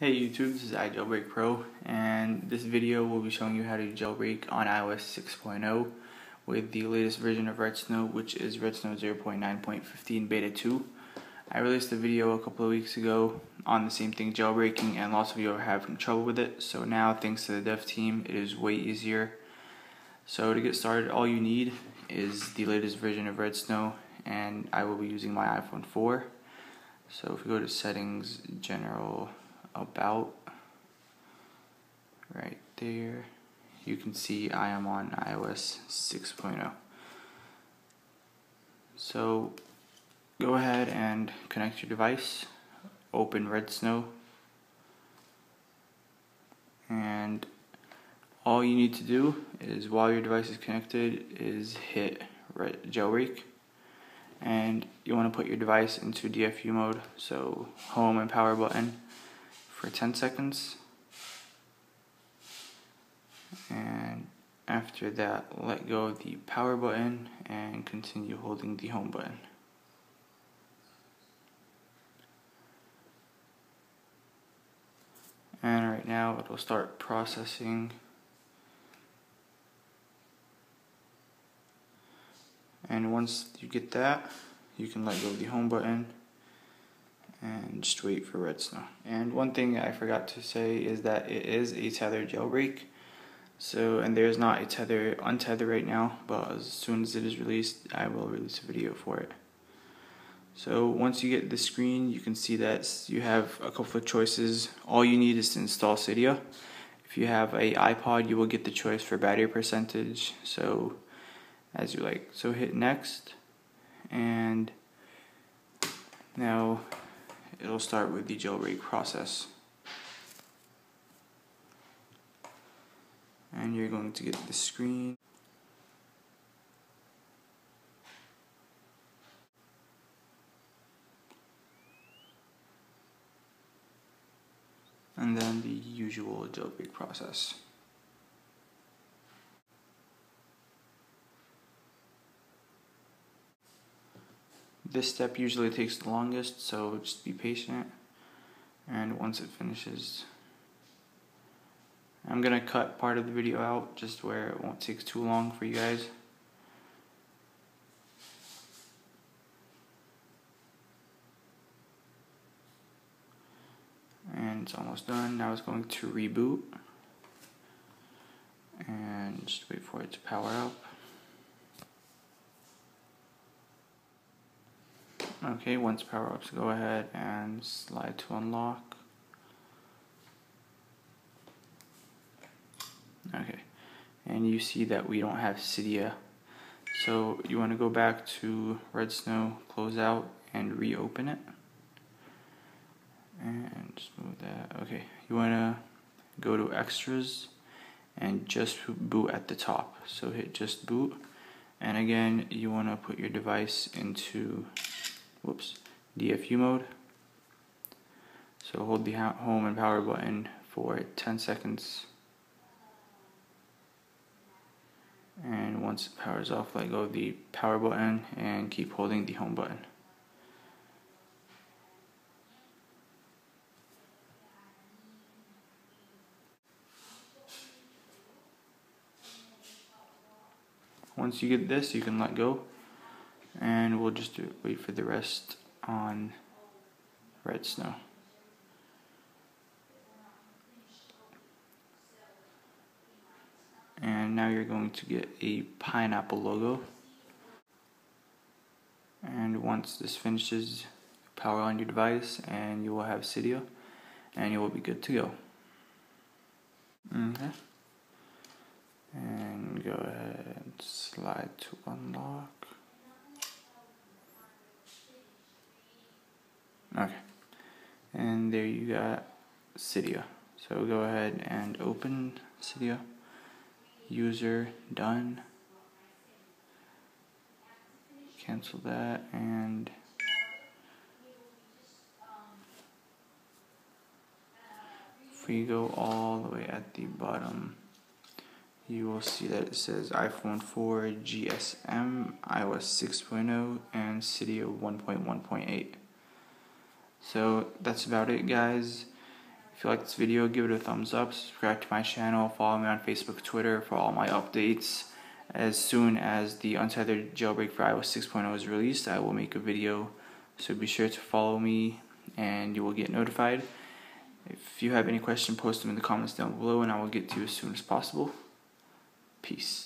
Hey YouTube, this is iJailbreak Pro and this video will be showing you how to jailbreak on iOS 6.0 with the latest version of Redsn0w which is Redsn0w 0.9.15 Beta 2. I released a video a couple of weeks ago on the same thing jailbreaking and lots of you are having trouble with it so now thanks to the dev team it is way easier. So to get started all you need is the latest version of Redsn0w and I will be using my iPhone 4. So if we go to settings, general, about right there. You can see I am on iOS 6.0 so go ahead and connect your device open Redsn0w and all you need to do is while your device is connected is hit jailbreak. And you want to put your device into DFU mode so home and power button for 10 seconds. And after that, let go of the power button and continue holding the home button. And right now it'll start processing. And once you get that, you can let go of the home button and just wait for Redsn0w. And one thing I forgot to say is that it is a tether jailbreak. So, and there's not a tether untether right now, but as soon as it is released, I will release a video for it. So once you get the screen, you can see that you have a couple of choices. All you need is to install Cydia. If you have a iPod, you will get the choice for battery percentage. So as you like, so hit next, and now it'll start with the jailbreak process. And you're going to get the screen. And then the usual jailbreak process. This step usually takes the longest, so just be patient. And once it finishes, I'm gonna cut part of the video out just where it won't take too long for you guys. And it's almost done. Now it's going to reboot. And just wait for it to power up. Okay, once power ups, go ahead and slide to unlock. Okay, and you see that we don't have Cydia. So you want to go back to Redsn0w, close out, and reopen it. And just move that. Okay, you want to go to extras and just boot at the top. So hit just boot. And again, you want to put your device into whoops, DFU mode. So hold the home and power button for 10 seconds. And once it powers off, let go of the power button and keep holding the home button. Once you get this, you can let go and we'll just wait for the rest on Redsn0w. And now you're going to get a pineapple logo. And once this finishes, power on your device and you will have Cydia and you will be good to go. Okay. And go ahead and slide to unlock. Okay. And there you got Cydia. So go ahead and open Cydia. User done. Cancel that and if we go all the way at the bottom you will see that it says iPhone 4 GSM, iOS 6.0, and Cydia 1.1.8. So that's about it, guys. If you like this video, give it a thumbs up, subscribe to my channel, follow me on Facebook, Twitter for all my updates. As soon as the untethered jailbreak for iOS 6.0 is released, I will make a video. So be sure to follow me and you will get notified. If you have any question, post them in the comments down below and I will get to you as soon as possible. Peace.